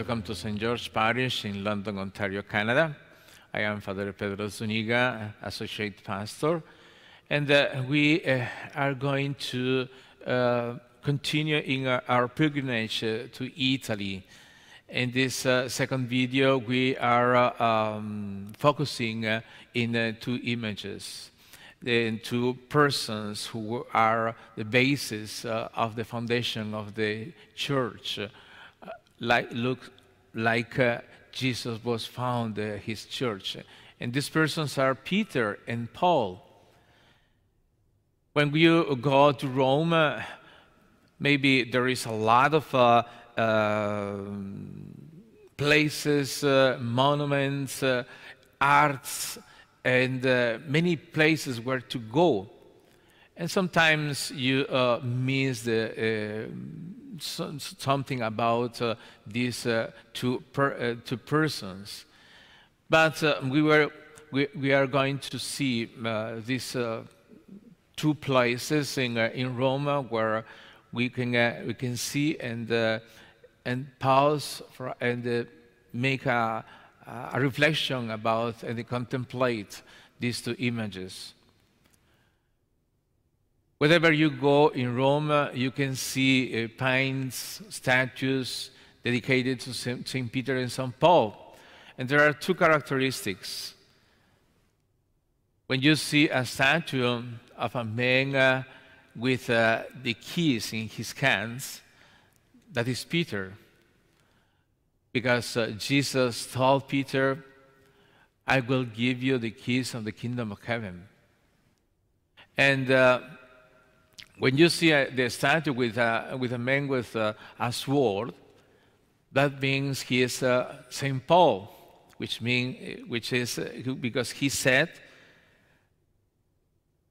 Uh, welcome to St. George Parish in London, Ontario, Canada. I am Father Pedro Zuniga, Associate Pastor, and uh, we uh, are going to uh, continue in our, pilgrimage uh, to Italy. In this uh, second video, we are um, focusing in two images the two persons who are the basis uh, of the foundation of the church, uh, like look like uh, Jesus was found uh, his church, and these persons are Peter and Paul. When you go to Rome, uh, maybe there is a lot of uh, places, monuments, arts and uh, many places where to go. And sometimes you uh, miss the, uh, so, something about uh, these uh, two, per, uh, two persons. But uh, we, were, we, we are going to see uh, these uh, two places in, in Rome where we can, we can see and, and pause for, and make a, a reflection about and contemplate these two images. Wherever you go in Rome, you can see uh, pines, statues dedicated to St. Peter and St. Paul. And there are two characteristics. When you see a statue of a man uh, with uh, the keys in his hands, that is Peter because uh, Jesus told Peter, I will give you the keys of the kingdom of heaven. And uh, when you see uh, the statue with, uh, with a man with uh, a sword, that means he is uh, St. Paul, which, mean, which is because he said,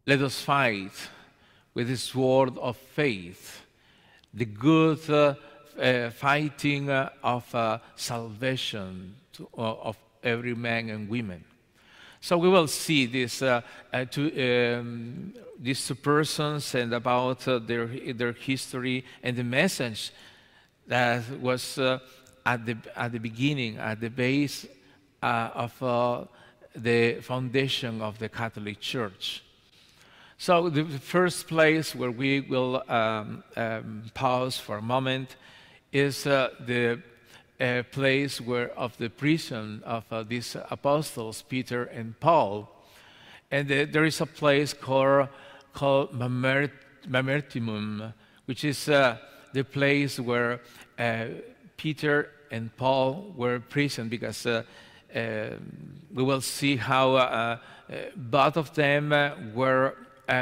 Let us fight with the sword of faith, the good uh, fighting uh, of uh, salvation to, uh, of every man and women. So we will see this, uh, uh, to, um, these two persons and about their, their history and the message that was at, the, at the beginning, at the base of the foundation of the Catholic Church. So the first place where we will um, um, pause for a moment is uh, the uh, place where of the prison of uh, these apostles, Peter and Paul. And there is a place called, called Mamertinum, which is uh, the place where uh, Peter and Paul were imprisoned because uh, we will see how both of them were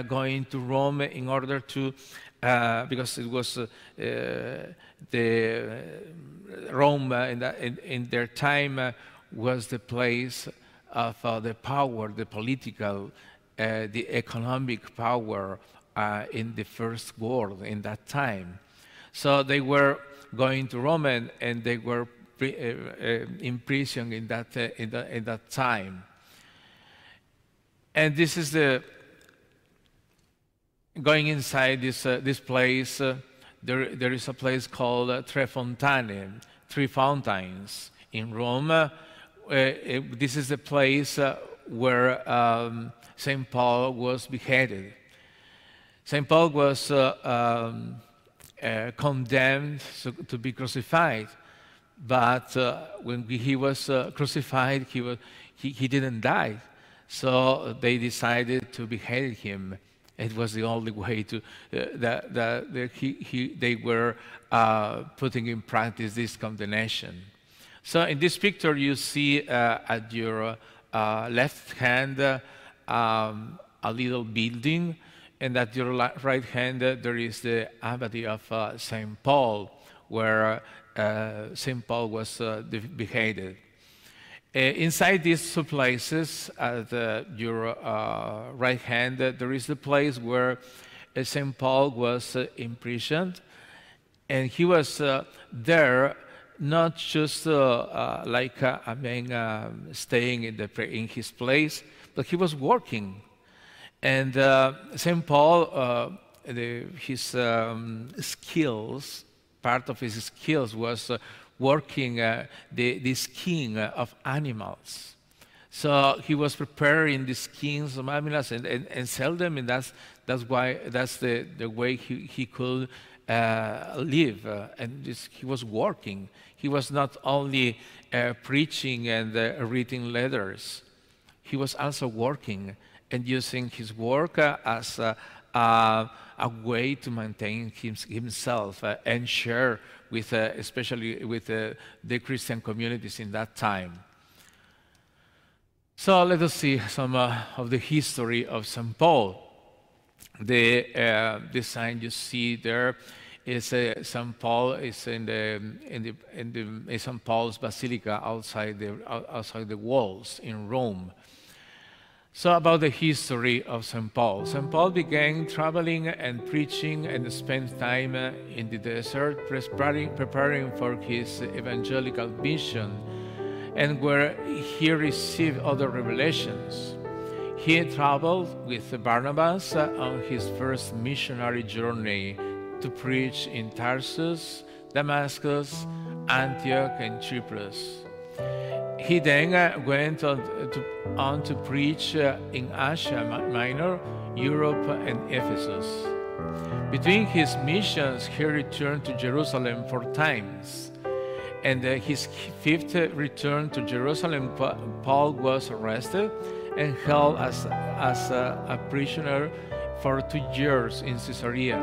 going to Rome in order to, because it was the uh, Rome uh, in, in, in, their time uh, was the place of the power, the political, the economic power in the first world in that time. So they were going to Rome and, and they were pre, uh, uh, imprisoned in that, uh, in, the, in that time. And this is the going inside this, this place there, there is a place called uh, Tre Fontane, Three Fountains in Rome. Uh, it, this is the place uh, where um, St. Paul was beheaded. St. Paul was uh, um, uh, condemned to be crucified, but uh, when he was crucified, he, was, he, he didn't die. So they decided to behead him. It was the only way to uh, that, that, that he, he, they were uh, putting in practice this condemnation. So in this picture, you see uh, at your uh, left hand uh, um, a little building, and at your right hand uh, there is the abbey of Saint Paul, where Saint Paul was beheaded. Uh, inside these two places, at uh, your uh, right hand, there is the place where St. Paul was imprisoned. And he was there not just like a man um, staying in, the, in his place, but he was working. And St. Paul, the, his um, skills, part of his skills was uh, working uh, the, the skin of animals. So he was preparing the skins of animals and, and, and sell them, and that's, that's why that's the, the way he, he could uh, live. Uh, and this, he was working. He was not only uh, preaching and uh, reading letters, he was also working and using his work uh, as a, a, way to maintain himself uh, and share with, especially with the Christian communities in that time. So let us see some uh, of the history of St. Paul. The, uh, the sign you see there is uh, St. Paul is in the in the in the St. Paul's Basilica outside the outside the walls in Rome. So about the history of St. Paul. St. Paul began traveling and preaching and spent time in the desert preparing for his evangelical mission and where he received other revelations. He traveled with Barnabas on his first missionary journey to preach in Tarsus, Damascus, Antioch, and Cyprus. He then went on to, on to preach in Asia Minor, Europe, and Ephesus. Between his missions, he returned to Jerusalem four times and uh, his fifth return to Jerusalem, Paul was arrested and held as, as a, a prisoner for two years in Caesarea.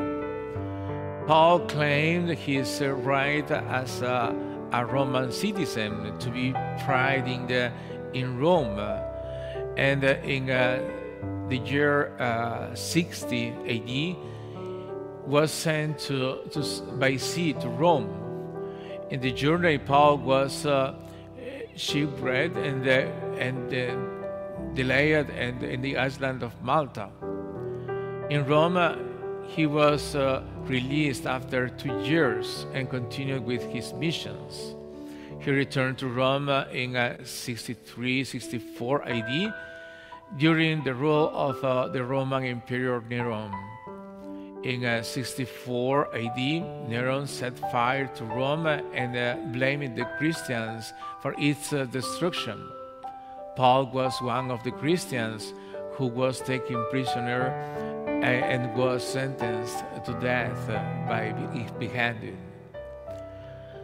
Paul claimed his right as a, a, Roman citizen to be tried in, the, in Rome. And uh, in uh, the year uh, 60 AD, was sent to, to, by sea to Rome in the journey, Paul was uh, shipwrecked and, and uh, delayed in, in the island of Malta. In Rome, he was uh, released after two years and continued with his missions. He returned to Rome in uh, 63 64 AD during the rule of uh, the Roman Emperor Nero. In uh, 64 AD, Nero set fire to Rome and uh, blamed the Christians for its uh, destruction. Paul was one of the Christians who was taken prisoner uh, and was sentenced to death uh, by beheading.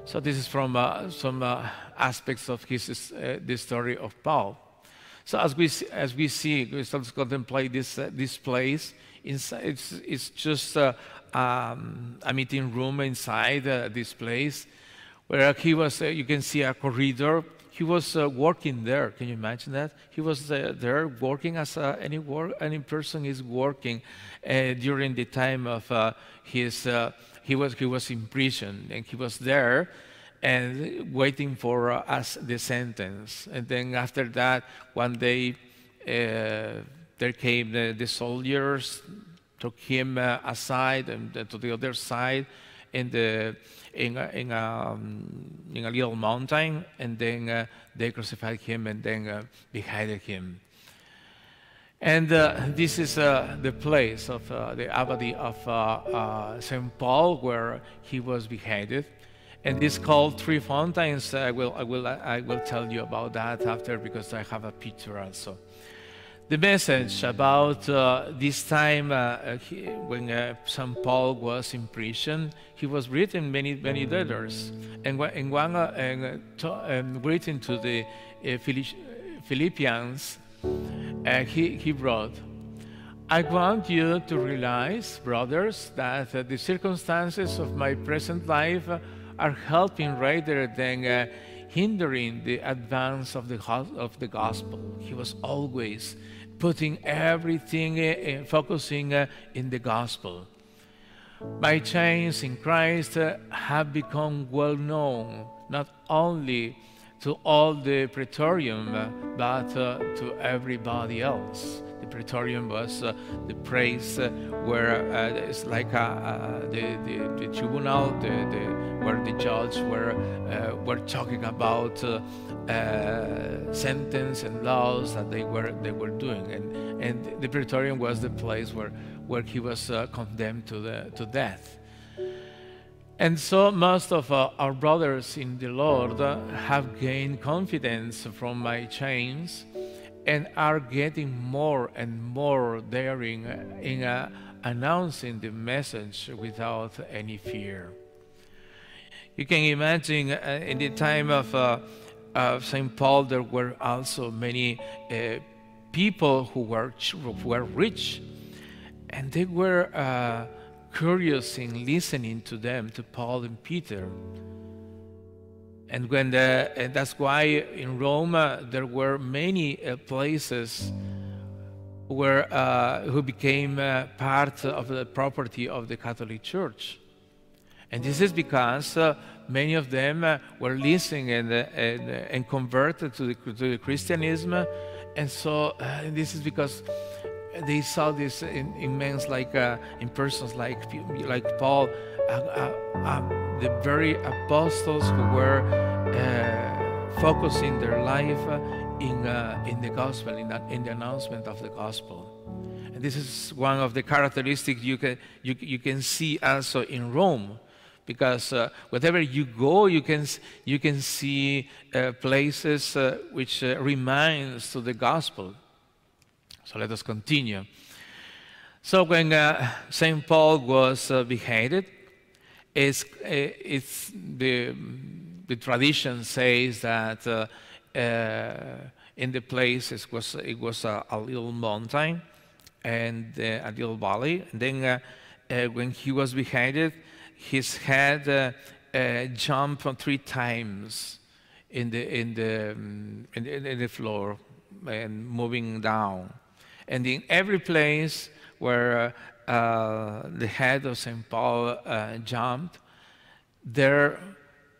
So this is from uh, some aspects of his the story of Paul. So as we as we see, we start to contemplate this this place inside, it's, it's just uh, um, a meeting room inside uh, this place where he was, uh, you can see a corridor. He was uh, working there. Can you imagine that? He was uh, there working as any, work, any person is working during the time of his, he, was, he was in prison and he was there and waiting for uh, us the sentence. And then after that, one day uh, there came the, the soldiers, took him uh, aside and uh, to the other side in the in a, in a, um, in a little mountain, and then uh, they crucified him and then uh, beheaded him. And uh, this is uh, the place of the abbey of St. Paul where he was beheaded. And it's called Three Fountains. I will, I, will, I will tell you about that after because I have a picture also the message about uh, this time uh, he, when uh, St. Paul was in prison, he was written many, many letters. And in one uh, and, um, written to the uh, Philippians, uh, he, he wrote, I want you to realize, brothers, that the circumstances of my present life are helping rather than hindering the advance of the, of the gospel. He was always putting everything, uh, focusing uh, in the gospel. My chains in Christ have become well known, not only to all the praetorium, but to everybody else praetorium was uh, the place uh, where uh, it's like the, the, the, tribunal, the, the, where the judge were, were talking about sentence and laws that they were, they were doing. And, and the praetorium was the place where, where he was condemned to, the, to death. And so most of uh, our brothers in the Lord uh, have gained confidence from my chains and are getting more and more daring in uh, announcing the message without any fear. You can imagine uh, in the time of uh, St. Paul, there were also many uh, people who were, who were rich, and they were uh, curious in listening to them, to Paul and Peter. And when the, and that's why in Rome uh, there were many uh, places where uh, who became uh, part of the property of the Catholic Church. And this is because uh, many of them uh, were listening and, and, and converted to the, to the Christianism. And so this is because they saw this in, in like uh, in persons like like Paul, uh, uh, um, the very apostles who were uh, focusing their life in uh, in the gospel, in, the, in the announcement of the gospel. And this is one of the characteristics you can you, you can see also in Rome because uh, wherever you go, you can you can see uh, places uh, which uh, reminds to the gospel. So let us continue. So when uh, Saint Paul was uh, beheaded, it's, it's the the tradition says that in the place it was it was a, a little mountain and a little valley. And then when he was beheaded his head uh, uh, jumped three times in the, in, the, um, in, the, in the floor and moving down. And in every place where uh, the head of St. Paul uh, jumped, there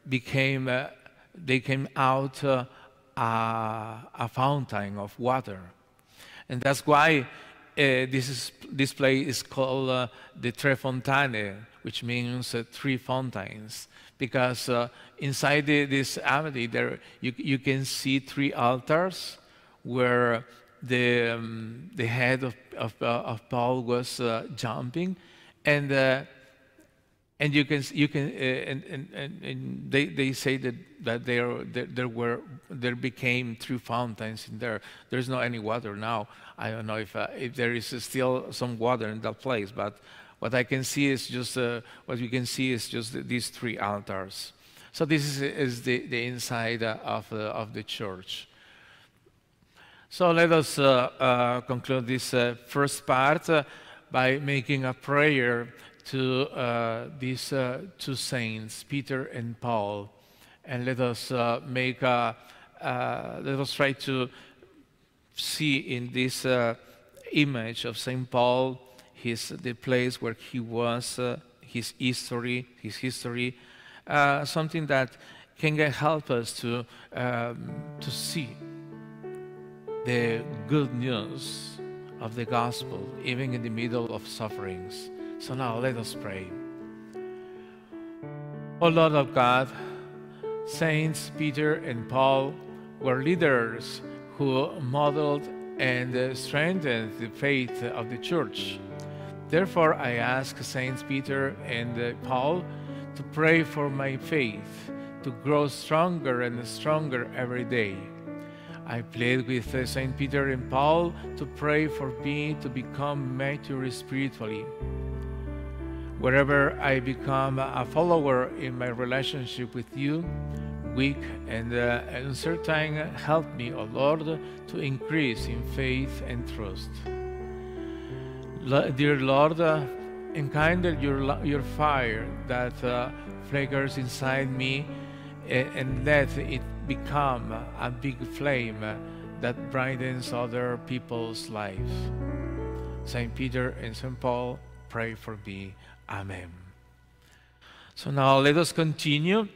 became, uh, they came out uh, a fountain of water. And that's why this, is, this place is called the Tre Fontane, which means uh, three fountains, because uh, inside the, this abbey there you, you can see three altars where the, um, the head of, of, uh, of Paul was uh, jumping, and uh, and you can you can uh, and, and, and they, they say that that there, there were there became three fountains in there. There's not any water now. I don't know if if there is still some water in that place, but what I can see is just, uh, what you can see is just these three altars. So this is, is the, the inside uh, of, uh, of the church. So let us uh, uh, conclude this uh, first part by making a prayer to these two saints, Peter and Paul. And let us make a, let us try to see in this image of St. Paul his, the place where he was, uh, his history, his history, uh, something that can help us to, um, to see the good news of the gospel, even in the middle of sufferings. So now let us pray. O Lord of God, Saints Peter and Paul were leaders who modeled and strengthened the faith of the church. Therefore, I ask Saints Peter and Paul to pray for my faith to grow stronger and stronger every day. I plead with uh, Saint Peter and Paul to pray for me to become mature spiritually. Wherever I become a follower in my relationship with you, weak and uh, uncertain, help me, O Lord, to increase in faith and trust. Dear Lord, uh, enkindle your, your fire that uh, flickers inside me and, and let it become a big flame that brightens other people's lives. Saint Peter and Saint Paul, pray for me. Amen. So now let us continue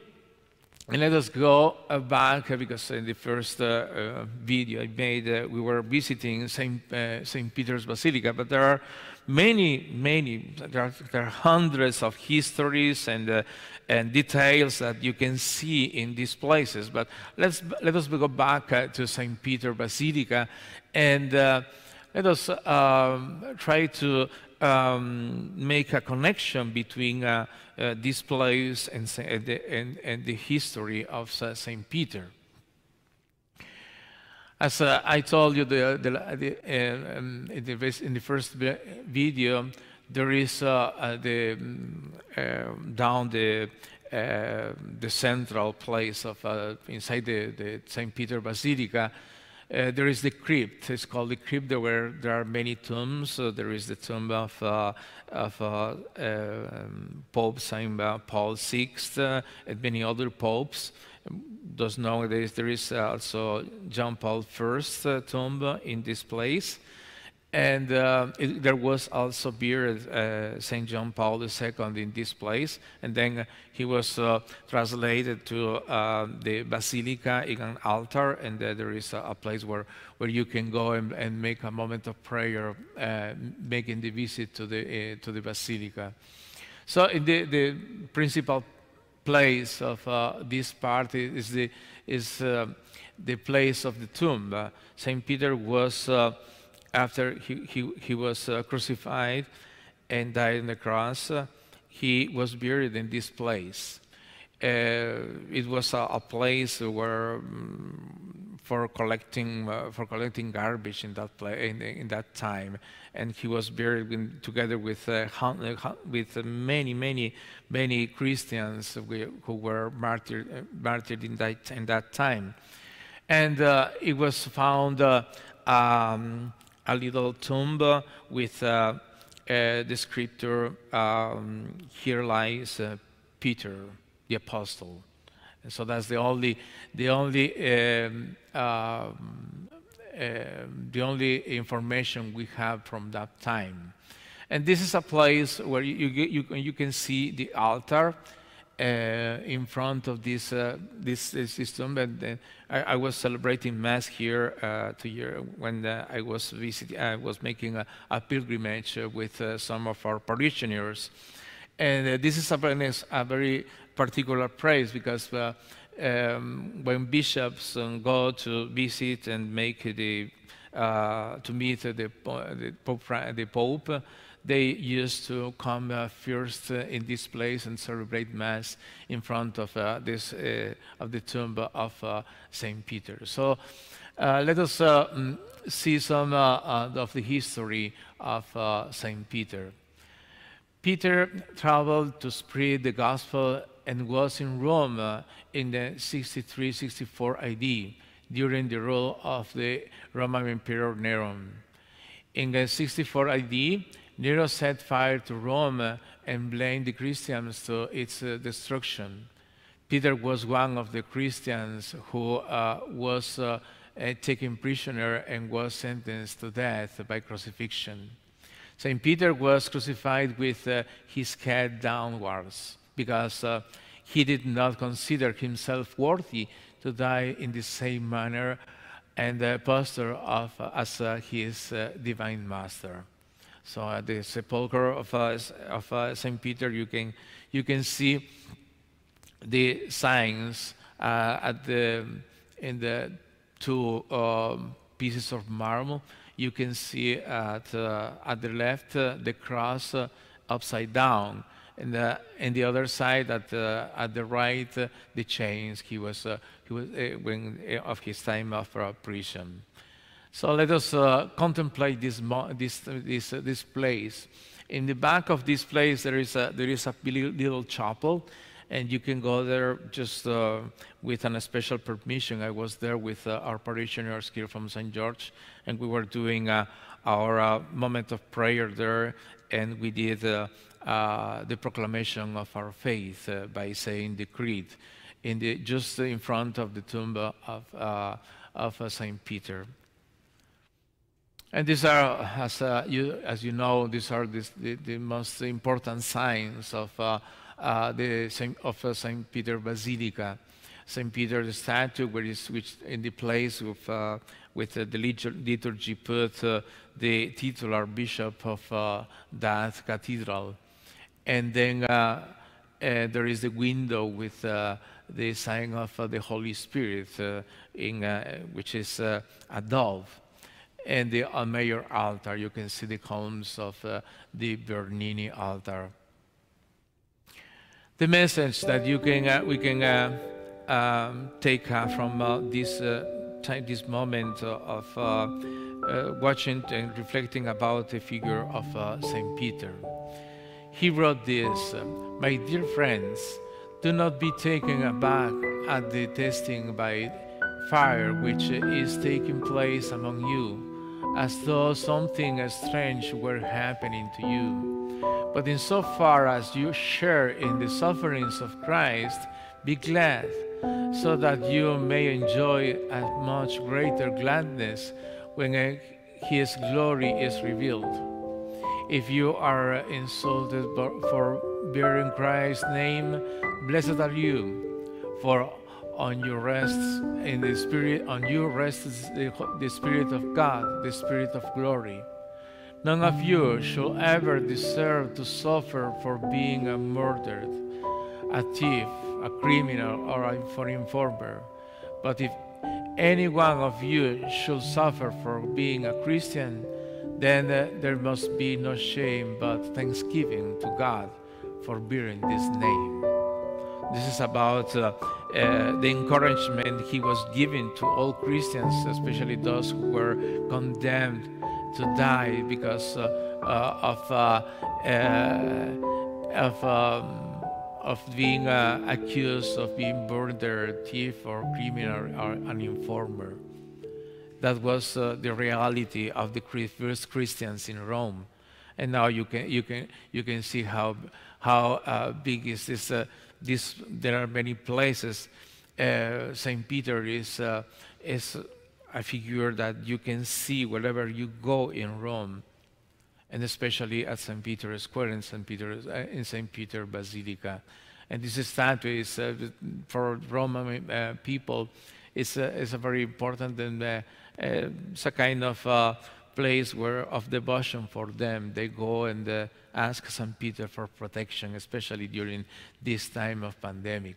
and let us go back because in the first uh, uh, video I made, uh, we were visiting St. St. Uh, Peter's Basilica, but there are many, many, there are, there are hundreds of histories and, uh, and details that you can see in these places. But let's, let us go back uh, to St. Peter Basilica and let us um, try to um, make a connection between uh, uh, this place and, and, the, and, the history of St. Peter. As uh, I told you the, the, the, um, in, the, in, the, first video, there is uh, uh the um, down the uh, the central place of inside the, Saint Peter Basilica. Uh, there is the crypt. It's called the crypt, where there are many tombs. there is the tomb of uh, of uh, um, Pope Saint Paul VI and many other popes those nowadays there is also John Paul I's uh, tomb in this place. And uh, it, there was also buried uh, St. John Paul II in this place. And then he was uh, translated to uh, the basilica in an altar. And there is a, a, place where, where you can go and, and make a moment of prayer, uh, making the visit to the, to the basilica. So the, the principal place of uh, this part is the, is, uh, the place of the tomb. Uh, St. Peter was, uh, after he, he, he was uh, crucified and died on the cross, uh, he was buried in this place. it was a, a place where um, for collecting uh, for collecting garbage in that play, in, in, that time, and he was buried in, together with uh, with many many many Christians who were martyred uh, martyred in that in that time, and uh, it was found uh, um, a little tomb with uh, the scripture um, here lies Peter the apostle and so that's the only, the only, um, uh, the only information we have from that time. And this is a place where you, you, you, you can see the altar uh, in front of this, uh, this, this system. And I, I, was celebrating Mass here uh, to year when uh, I was visiting, I was making a, a pilgrimage with uh, some of our parishioners. And uh, this is a, a very particular praise because uh, um, when bishops go to visit and make the uh, to meet the, the, Pope, the Pope, they used to come uh, first uh, in this place and celebrate Mass in front of uh, this uh, of the tomb of Saint Peter. So let us mm, see some of the history of Saint Peter. Peter traveled to spread the gospel and was in Rome uh, in the 63 64 AD during the rule of the Roman Emperor Nero. In the 64 AD, Nero set fire to Rome uh, and blamed the Christians to its uh, destruction. Peter was one of the Christians who uh, was uh, taken prisoner and was sentenced to death by crucifixion. St. Peter was crucified with uh, his head downwards because uh, he did not consider himself worthy to die in the same manner and pastor of, uh, as uh, his uh, divine master. So at the sepulchre of, uh, of uh, St. Peter, you can, you can see the signs uh, at the, in the two um, pieces of marble. You can see at, at the left the cross upside down and the, and the other side at the, at the right, uh, the chains he was, uh, he was uh, when, uh, of his time of prison. So let us uh, contemplate this, this, this, uh, this place. In the back of this place, there is a, there is a little chapel, and you can go there just uh, with an special permission. I was there with uh, our parishioners here from St. George, and we were doing uh, our moment of prayer there, and we did uh, the proclamation of our faith uh, by saying the creed in the, just in front of the tomb of, uh, of uh, Saint Peter. And these are, as, uh, you, as you know, these are this, the, the, most important signs of, the Saint, of Saint Peter Basilica. Saint Peter, the statue, where is which in the place with, uh, with uh, the liturgy put uh, the titular bishop of that cathedral. And then uh, uh, there is the window with uh, the sign of the Holy Spirit, in, which is a dove. And the major altar. You can see the columns of uh, the Bernini altar. The message that you can, uh, we can uh, um, take uh, from uh, this, uh, time, this moment of watching and reflecting about the figure of St. Peter. He wrote this, My dear friends, do not be taken aback at the testing by fire which is taking place among you, as though something strange were happening to you. But insofar as you share in the sufferings of Christ, be glad, so that you may enjoy a much greater gladness when His glory is revealed. If you are insulted for bearing Christ's name, blessed are you, for on you rests in the spirit on you rests the, the spirit of god the spirit of glory. None of you shall ever deserve to suffer for being a murdered a thief a criminal or a for informer. But if any one of you should suffer for being a christian then uh, there must be no shame but thanksgiving to god for bearing this name this is about uh, uh, the encouragement he was giving to all Christians, especially those who were condemned to die because uh, uh of uh, uh, of um, of being accused of being murder, thief, or criminal, or an informer. That was the reality of the first Christians in Rome, and now you can you can you can see how how big is this this, there are many places. Uh, St. Peter is, uh, is a figure that you can see wherever you go in Rome, and especially at St. Peter's Square in St. Peter, uh, in St. Peter Basilica. And this statue is uh, for Roman uh, people. It's a, it's a very important and uh, it's a kind of place where of devotion for them. They go and ask St. Peter for protection, especially during this time of pandemic.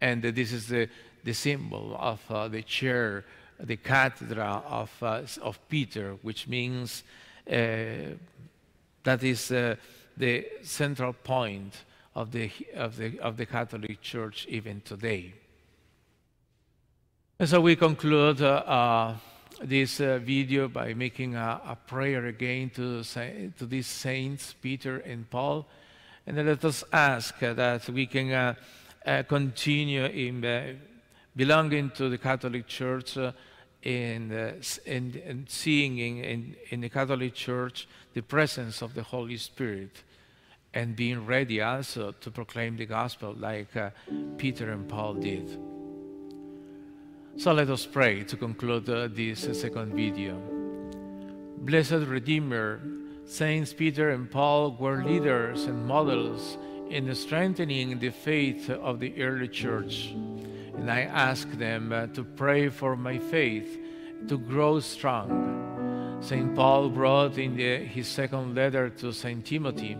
And uh, this is the, the symbol of uh, the chair, the cathedral of, uh, of Peter, which means uh, that is uh, the central point of the, of, the, of the Catholic Church even today. And so we conclude uh, this uh, video by making a, a, prayer again to, to these saints, Peter and Paul. And let us ask uh, that we can uh, uh continue in uh, belonging to the Catholic Church and, and, and, seeing in, in, in the Catholic Church the presence of the Holy Spirit and being ready also to proclaim the gospel like Peter and Paul did. So let us pray to conclude uh, this second video. Blessed Redeemer, Saints Peter and Paul were leaders and models in strengthening the faith of the early church. And I ask them uh, to pray for my faith to grow strong. St. Paul wrote in the, his second letter to St. Timothy,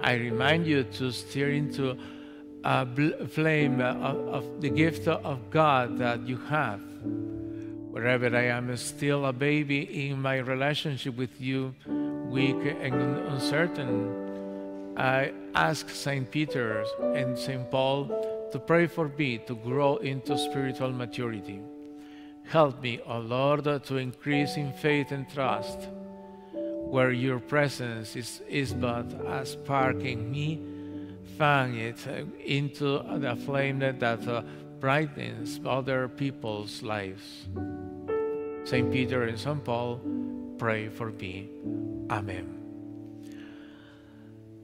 I remind you to steer into uh, flame of, of the gift of God that you have. Wherever I am still a baby in my relationship with you, weak and uncertain, I ask St. Peter and St. Paul to pray for me to grow into spiritual maturity. Help me, O oh Lord, to increase in faith and trust, where your presence is, is but a spark in me fan it into the flame that uh, brightens other people's lives. St. Peter and St. Paul, pray for me. Amen.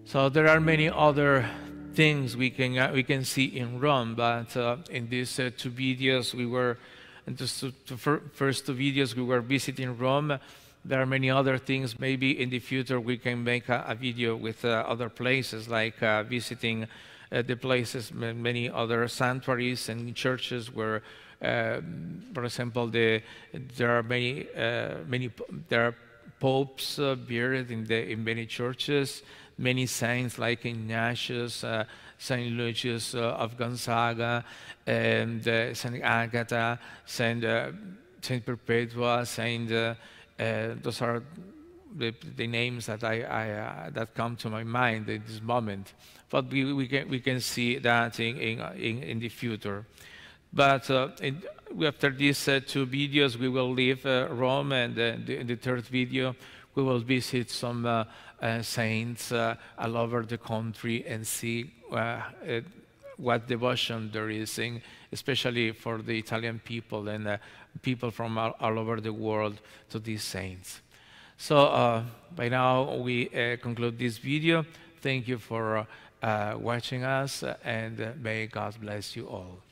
So there are many other things we can uh, we can see in Rome, but uh, in these uh, two videos we were, in the first two videos we were visiting Rome. There are many other things. Maybe in the future we can make a, a video with uh, other places, like uh, visiting uh, the places, many other sanctuaries and churches where, uh, for example, the, there are many, uh, many there are popes uh, buried in, the, in many churches, many saints like Ignatius, Saint Lucius of Gonzaga, and Saint Agatha, Saint Saint Perpetua, Saint those are the, the, names that I, I uh, that come to my mind at this moment. But we, we can we can see that in in, in the future. But uh, in, after these uh, two videos, we will leave uh, Rome, and the, in the third video, we will visit some uh, uh, saints uh, all over the country and see what devotion there is, in, especially for the Italian people and people from all, all, over the world to these saints. So uh, by now, we uh, conclude this video. Thank you for uh, watching us, and may God bless you all.